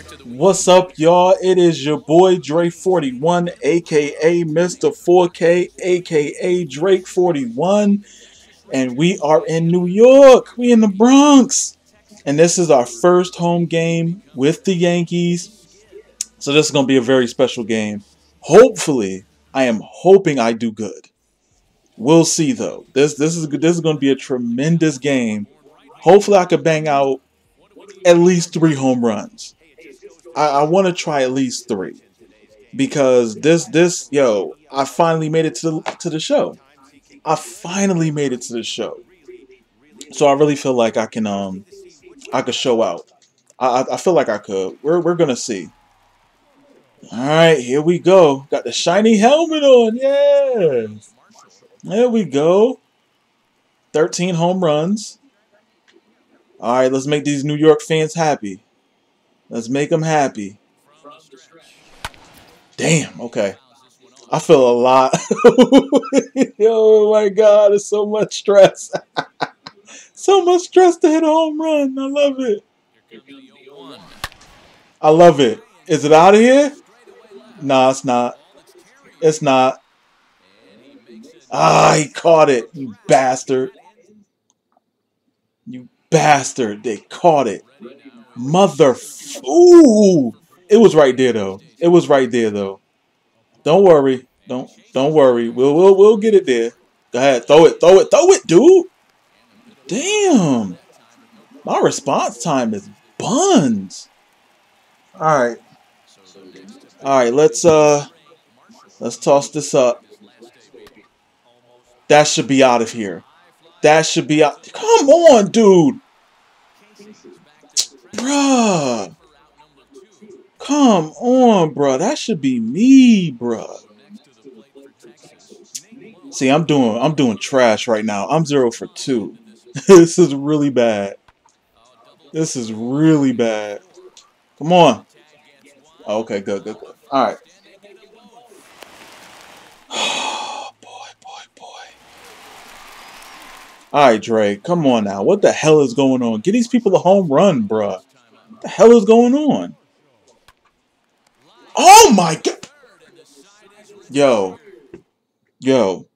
What's up, y'all? It is your boy Dre41, aka Mr. 4K, aka Dre41, and we are in New York. We in the Bronx, and this is our first home game with the Yankees. So this is gonna be a very special game. Hopefully, I am hoping I do good. We'll see though. This this is this is gonna be a tremendous game. Hopefully, I could bang out at least three home runs. I, I want to try at least three because this this yo, I finally made it to the to the show. I finally made it to the show, so I really feel like I can um I could show out. I I feel like I could. We're we're gonna see. All right, here we go. Got the shiny helmet on. Yes. There we go. 13 home runs. All right, let's make these New York fans happy. Let's make them happy. Damn, okay. I feel a lot. oh my God, it's so much stress. so much stress to hit a home run. I love it. I love it. Is it out of here? Nah, it's not. It's not. Ah, he caught it, you bastard. You bastard. They caught it. Mother. Ooh. It was right there though. It was right there though. Don't worry. Don't don't worry. We'll we'll we'll get it there. Go ahead. Throw it. Throw it. Throw it, dude. Damn. My response time is buns. All right. All right, let's uh let's toss this up. That should be out of here. That should be out. Come on, dude. Bruh. Come on, bruh. That should be me, bruh. See, I'm doing I'm doing trash right now. I'm zero for two. this is really bad. This is really bad. Come on. Oh, okay, good, good, good. All right. All right, Dre, come on now. What the hell is going on? Get these people a home run, bruh. What the hell is going on? Oh my god! Yo. Yo.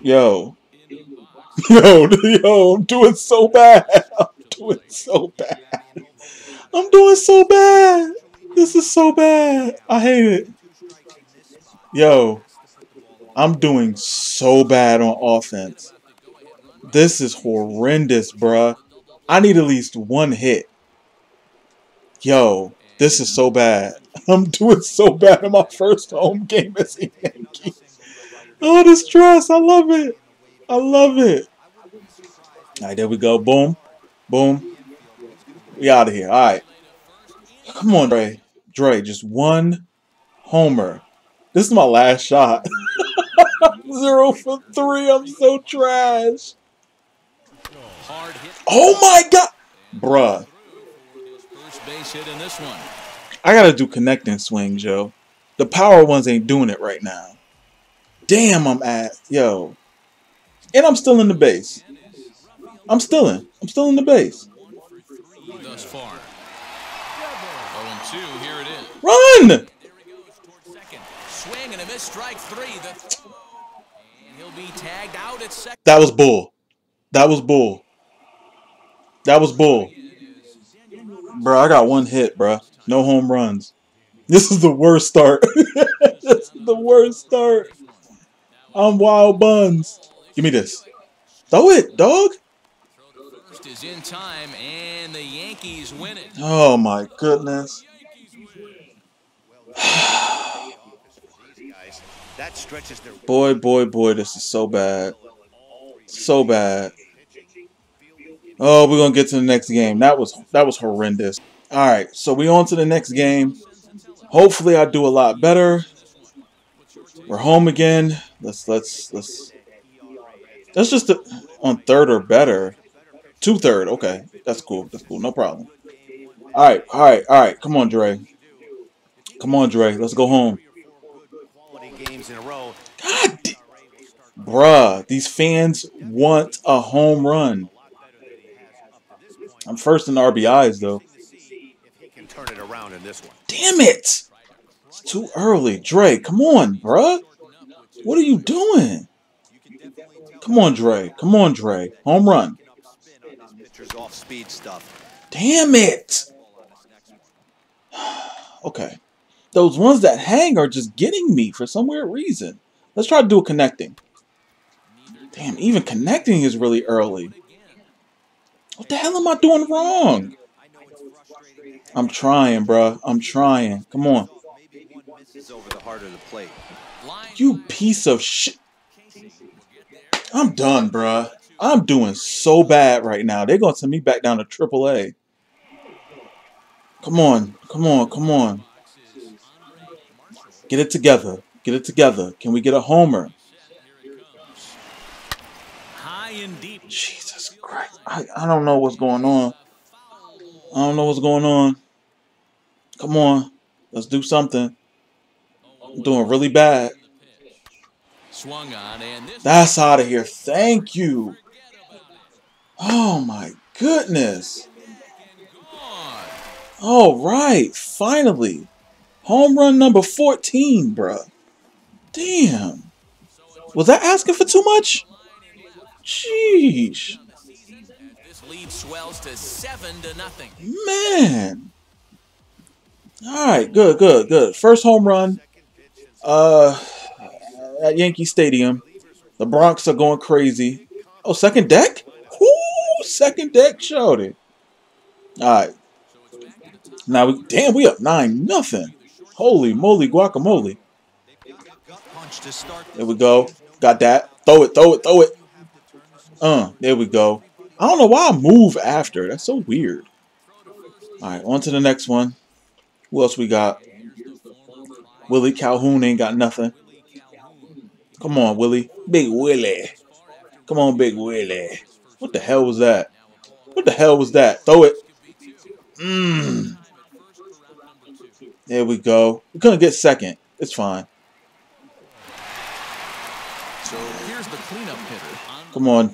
Yo. Yo, yo, I'm doing so bad. I'm doing so bad. I'm doing so bad. This is so bad. I hate it. Yo. I'm doing so bad on offense. This is horrendous, bruh. I need at least one hit. Yo, this is so bad. I'm doing so bad in my first home game as a Yankee. Oh, the stress. I love it. I love it. All right, there we go. Boom. Boom. We out of here. All right. Come on, Dre. Dre, just one homer. This is my last shot. Zero for three. I'm so trash. Oh my god, bruh. I gotta do connecting swings, yo. The power ones ain't doing it right now. Damn, I'm at yo, and I'm still in the base. I'm still in. I'm still in the base. Thus far. 0 2, here it is. Run! Swing and a missed strike three. That was bull. That was bull. That was bull. Bro, I got one hit, bro. No home runs. This is the worst start. this is the worst start. I'm wild buns. Give me this. Throw it, dog. Is in time and the Yankees win it. Oh my goodness. Boy, boy, boy, this is so bad. So bad. Oh, we're gonna get to the next game. That was that was horrendous. Alright, so we on to the next game. Hopefully I do a lot better. We're home again. Let's let's let's let's just uh, on third or better. Two third, okay. That's cool. That's cool. No problem. Alright, alright, alright. Come on, Dre. Come on, Dre. Let's go home games in a row. God, bruh, these fans want a home run. I'm first in RBIs though. Damn it! It's too early. Dre, come on, bruh. What are you doing? Come on, Dre. Come on, Dre. Home run. Damn it! okay. Those ones that hang are just getting me for some weird reason. Let's try to do a connecting. Damn, even connecting is really early. What the hell am I doing wrong? I'm trying, bruh. I'm trying. Come on. You piece of shit. I'm done, bruh. I'm doing so bad right now. They're going to send me back down to AAA. Come on. Come on. Come on. Get it together. Get it together. Can we get a homer? High and deep. Jesus Christ. I, I don't know what's going on. I don't know what's going on. Come on. Let's do something. I'm doing really bad. Swung on and That's out of here. Thank you. Oh my goodness. All right. Finally. Home run number 14, bruh. Damn. Was that asking for too much? Sheesh. This lead swells to seven to nothing. Man. All right, good, good, good. First home run uh, at Yankee Stadium. The Bronx are going crazy. Oh, second deck? Whoo, second deck showed it. All right. Now, we, damn, we up 9 nothing. Holy moly guacamole. There we go. Got that. Throw it, throw it, throw it. Uh, there we go. I don't know why I move after. That's so weird. All right, on to the next one. Who else we got? Willie Calhoun ain't got nothing. Come on, Willie. Big Willie. Come on, Big Willie. What the hell was that? What the hell was that? Throw it. Mmm. There we go. We're going to get second. It's fine. So here's the cleanup hitter. Come on.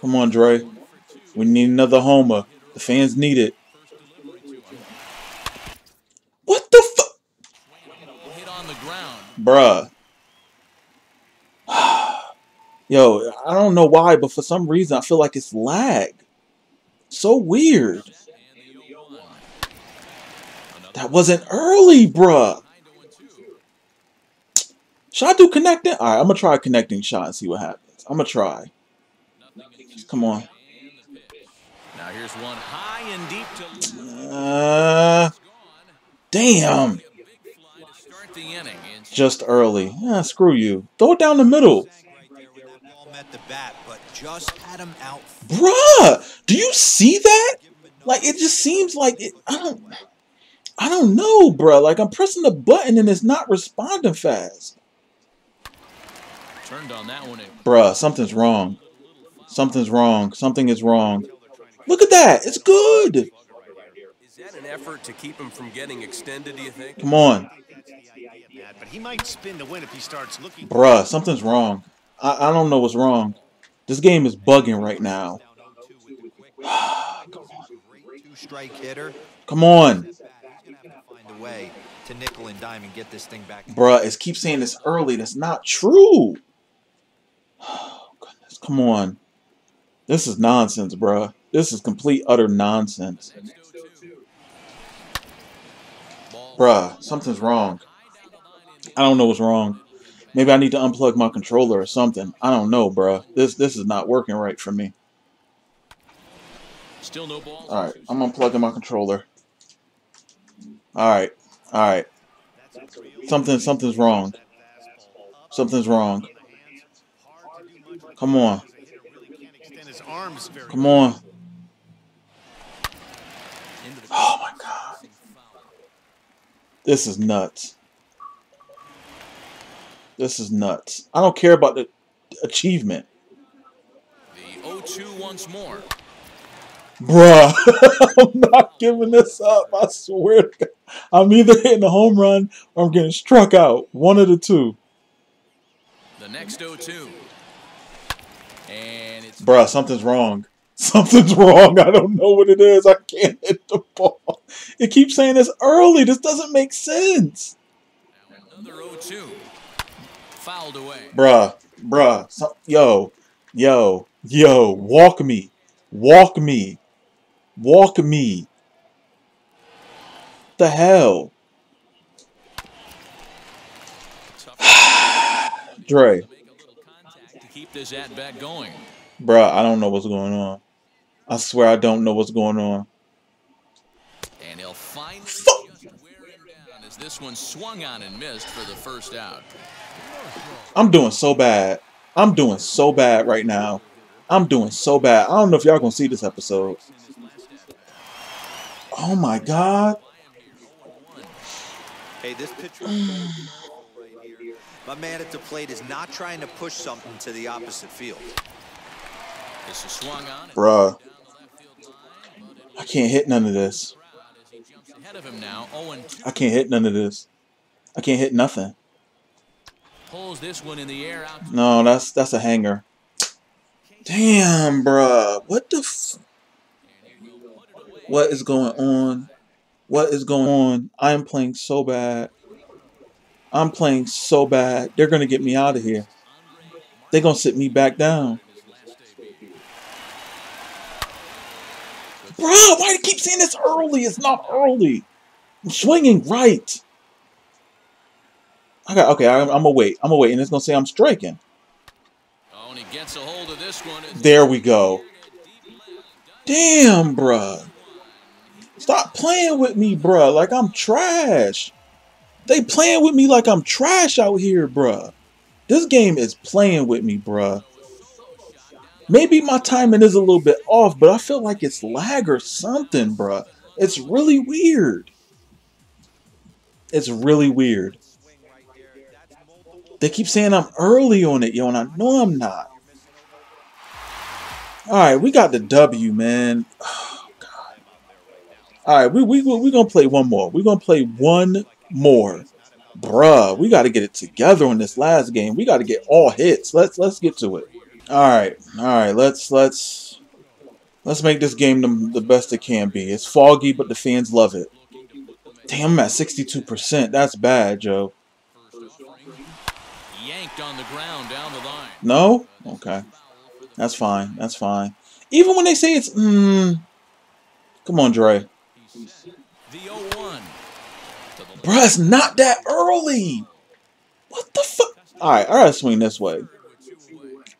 Come on, Dre. We need another homer. The fans need it. What the fuck? hit on the ground. Bruh. Yo, I don't know why, but for some reason I feel like it's lag. So weird. That wasn't early, bruh. Should I do connecting? Alright, I'm gonna try a connecting shot and see what happens. I'm gonna try. Come on. Now here's one high and deep to Uh, damn. start the inning. And Just early. Ah, screw you. Throw it down the middle. Right there where that ball met the bat, but just had him out. Bruh, do you see that? Like it just seems like it, I don't I don't know, bruh. Like I'm pressing the button and it's not responding fast. turned on that one. And Bruh, something's wrong. Something's wrong. Something is wrong. Look at that. It's good. Is that an effort to keep him from getting extended, do you think? Come on. But he might spin to win if he starts looking. Bruh, something's wrong. I, I don't know what's wrong. This game is bugging right now. Great two-strike. Come on. He's gonna have to find a way to nickel and dime and get this thing back. Bruh, it's keep saying this early. That's not true. Oh, goodness. Come on. This is nonsense, bruh. This is complete, utter nonsense. Bruh, something's wrong. I don't know what's wrong. Maybe I need to unplug my controller or something. I don't know, bruh. This this is not working right for me. still no balls. All right, I'm unplugging my controller. All right, all right. Something something's wrong. Something's wrong. Come on, come on. Oh my god. This is nuts. This is nuts. I don't care about the achievement. the 0-2 once more. Bruh, I'm not giving this up. I swear to God. I'm either hitting a home run or I'm getting struck out. One of the two. The next 0-2. And it's Bruh, something's wrong. Something's wrong. I don't know what it is. I can't hit the ball. it keeps saying it's early. This doesn't make sense. Another 0-2. Fouled away. Bruh, bruh, so, yo, yo, yo, walk me, walk me, walk me. The hell? Dre, Make a little contact to keep this at bat going. bruh, I don't know what's going on. I swear I don't know what's going on. And he'll finally Fuck. just wear him down as this one swung on and missed for the first out. I'm doing so bad. I'm doing so bad right now. I'm doing so bad. I don't know if y'all gonna see this episode. Oh my god. Hey, this pitcher is going right here. My man at the plate is not trying to push something to the opposite field. This is swung on. Bruh. down the left field line, but it'll I can't hit none of this. crowd as he jumps ahead of him now. 0-2. I can't hit none of this. I can't hit nothing. Pulls this one in the air out. No, that's that's a hanger. Damn, bruh. What the f- What is going on? What is going on? I am playing so bad. I'm playing so bad. They're gonna get me out of here. They're gonna sit me back down. Bruh, why do you keep saying it's early? It's not early. I'm swinging right. I got okay. I'm, I'm gonna wait. I'm gonna wait, and it's gonna say I'm striking. And he gets a hold of this one. There we go. Damn, bruh. Stop playing with me, bruh. Like I'm trash. They playing with me like I'm trash out here, bruh. This game is playing with me, bruh. Maybe my timing is a little bit off, but I feel like it's lag or something, bruh. It's really weird. It's really weird. They keep saying I'm early on it, yo, and I know I'm not. All right, we got the W, man. All right, we we we gonna play one more. We're gonna play one more, bruh. We got to get it together on this last game. We got to get all hits. Let's let's get to it. All right, all right. Let's let's let's make this game the, the best it can be. It's foggy, but the fans love it. Damn, I'm at sixty-two percent. That's bad, Joe. Yanked on the ground down the line. No, okay. That's fine. That's fine. Even when they say it's, mm, come on, Dre. The 0-1. Bruh, it's not that early. What the fuck? All right, I gotta swing this way.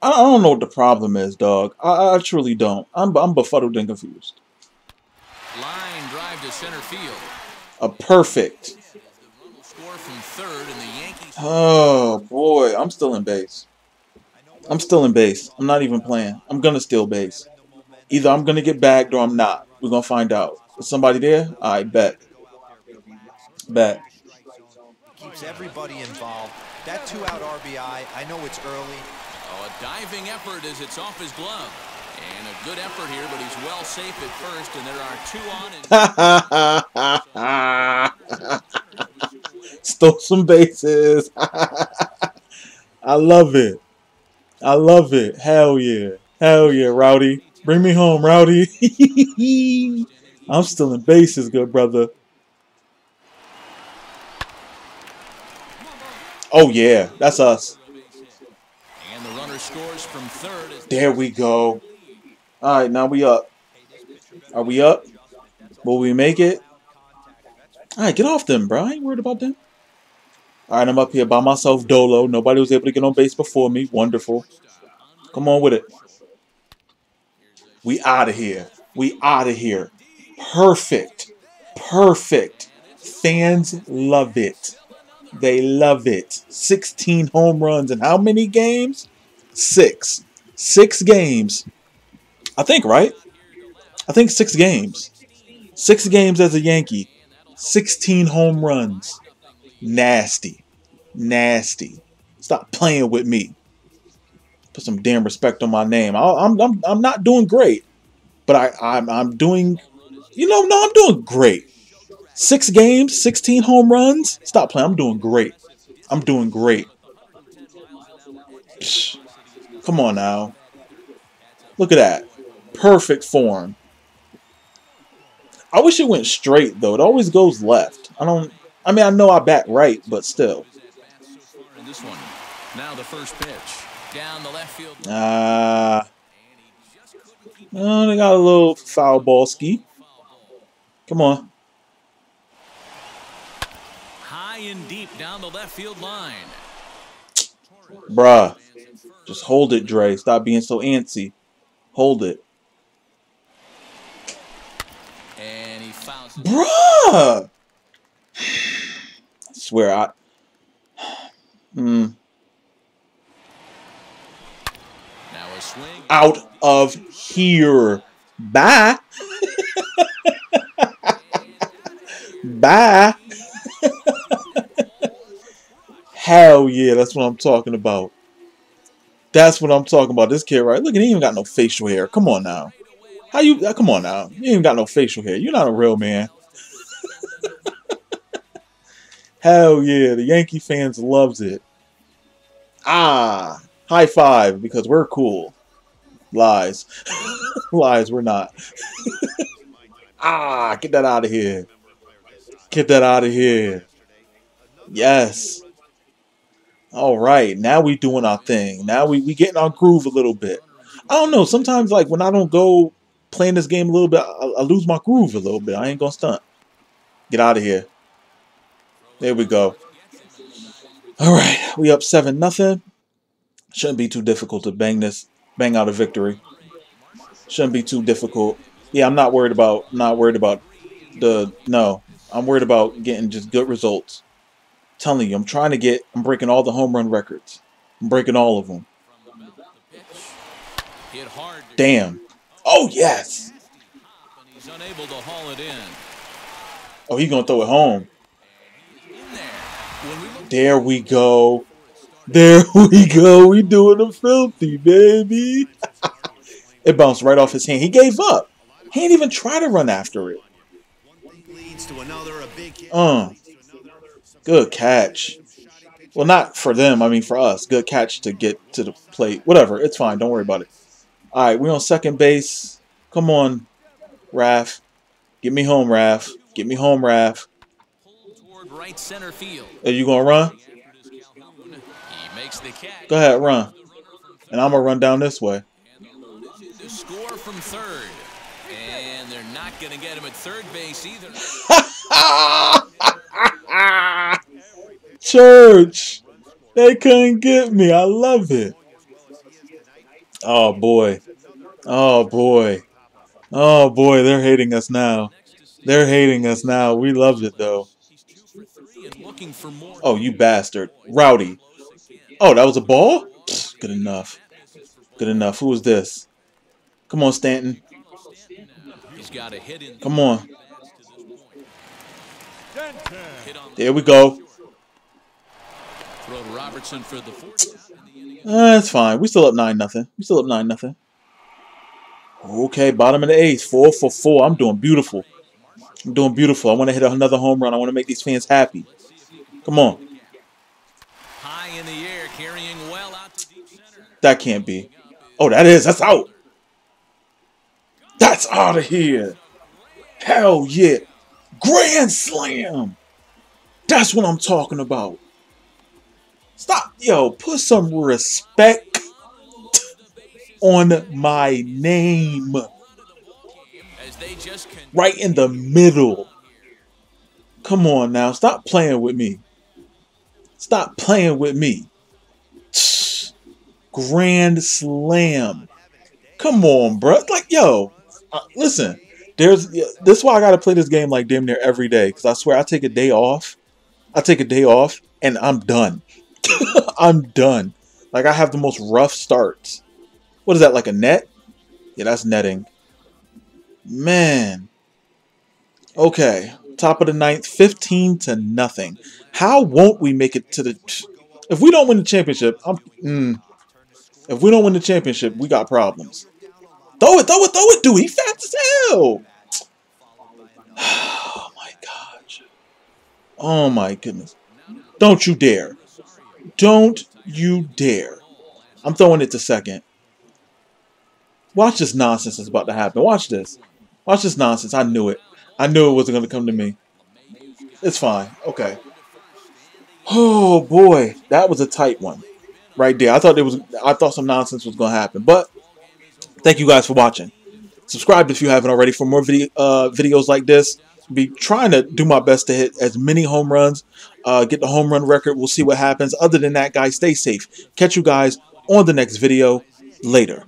I I don't know what the problem is, dog. I, I truly don't. I'm, I'm befuddled and confused. line drive to center field. A perfect. The run will score from third, and the Yankees. Oh boy, I'm still in base. I'm still in base. I'm not even playing. I'm gonna steal base. Either I'm gonna get bagged or I'm not. We're gonna find out. Is somebody there? I bet. Bet. Keeps everybody involved. That two-out RBI, I know it's early. Oh, a diving effort as it's off his glove. And a good effort here, but he's well safe at first, and there are two on. And Stole some bases. I love it. I love it. Hell yeah. Hell yeah, Rowdy. Bring me home, Rowdy. I'm still in bases, good brother. Oh yeah, that's us. and the runner scores from third. There we go. All right, now we up. Are we up? Will we make it? All right, get off them, bro. I ain't worried about them. All right, I'm up here by myself, Dolo. Nobody was able to get on base before me. Wonderful. Come on with it. We out of here. We out of here. Perfect. Perfect. Fans love it. They love it. 16 home runs in how many games? Six. Six games. I think, right? I think six games. Six games as a Yankee. 16 home runs. Nasty. Nasty. Stop playing with me. Put some damn respect on my name. I, I'm, I'm, I'm not doing great, but I, I'm, I'm doing, you know, no, I'm doing great. Six games, 16 home runs. Stop playing. I'm doing great. I'm doing great. Psh. Come on now. Look at that. Perfect form. I wish it went straight though. It always goes left. I don't. I mean, I know I bat right, but still. In this one. Now the first pitch. Down the left field. Ah. oh, they got a little foul ball ski. Come on. High and deep down the left field line. Bruh. Just hold it, Dre. Stop being so antsy. Hold it. And he fouls it. Bruh! I swear, I. Hmm. Now a swing. Out of here. Bye. Bye. Hell yeah, that's what I'm talking about. That's what I'm talking about. This kid, right? Look, he ain't even got no facial hair. Come on now. How you? uh, Come on now. You ain't even got no facial hair. You're not a real man. Hell yeah, the Yankee fans loves it. Ah, high five because we're cool. Lies, lies. We're not. ah, get that out of here. Get that out of here. Yes. All right, now we doing our thing. Now we we getting our groove a little bit. I don't know. Sometimes like when I don't go playing this game a little bit, I, I lose my groove a little bit. I ain't gonna stunt. Get out of here. There we go. All right, we up seven nothing. Shouldn't be too difficult to bang this, bang out a victory. Shouldn't be too difficult. Yeah, I'm not worried about, not worried about the no. I'm worried about getting just good results. telling you, I'm trying to get, I'm breaking all the home run records. I'm breaking all of them. Damn. Oh yes. Oh, he's unable to throw it home. There. We go. There we go. We doing the filthy, baby. it bounced right off his hand. He gave up. He didn't even try to run after it. Leads to another, a big hit. Uh, good catch. Well, not for them. I mean, for us. Good catch to get to the plate. Whatever. It's fine. Don't worry about it. All right, we're on second base. Come on, Raf. Get me home, Raf. Get me home, Raf. toward right center field. Are you gonna run? He makes the catch. Go ahead, run. And I'm gonna run down this way. To score from third. And they're not going to get him at third base either. Church. They couldn't get me. I love it. Oh boy. Oh boy. Oh boy, they're hating us now. They're hating us now. We loved it though. Oh, you bastard. Rowdy. Oh, that was a ball? Good enough. Good enough. Who was this? Come on, Stanton. He's got a hit in. Come on. There we go. throw Robertson for the fourth. Uh, That's fine. We still up nine nothing. We still up nine nothing. Okay, bottom of the eighth, four for four. I'm doing beautiful. I'm doing beautiful. I want to hit another home run. I want to make these fans happy. Come on, High in the air, carrying well out to deep center. that can't be. Oh, that is. That's out. That's out of here. Hell yeah, grand slam. That's what I'm talking about. Stop, yo. Put some respect on my name. Right in the middle. Come on now, stop playing with me. Stop playing with me. Grand slam. Come on, bro. Like, yo, uh, listen. There's this is why I gotta play this game like damn near every day. Cause I swear I take a day off. I take a day off and I'm done. I'm done. Like I have the most rough starts. What is that? Like a net? Yeah, that's netting. Man. Okay. Top of the ninth, 15 to nothing. How won't we make it to the. If we don't win the championship, I'm. Mm, if we don't win the championship, we got problems. Throw it, throw it, throw it, dude. He fast as hell. Oh my gosh. Oh my goodness. Don't you dare. Don't you dare. I'm throwing it to second. Watch this nonsense that's about to happen. Watch this. Watch this nonsense. I knew it. I knew it wasn't going to come to me. It's fine. Okay. Oh boy, that was a tight one, right there. I thought there was, I thought some nonsense was going to happen, but thank you guys for watching. Subscribe if you haven't already for more video uh, videos like this. Be trying to do my best to hit as many home runs, uh, get the home run record. We'll see what happens. Other than that, guys, stay safe. Catch you guys on the next video. Later.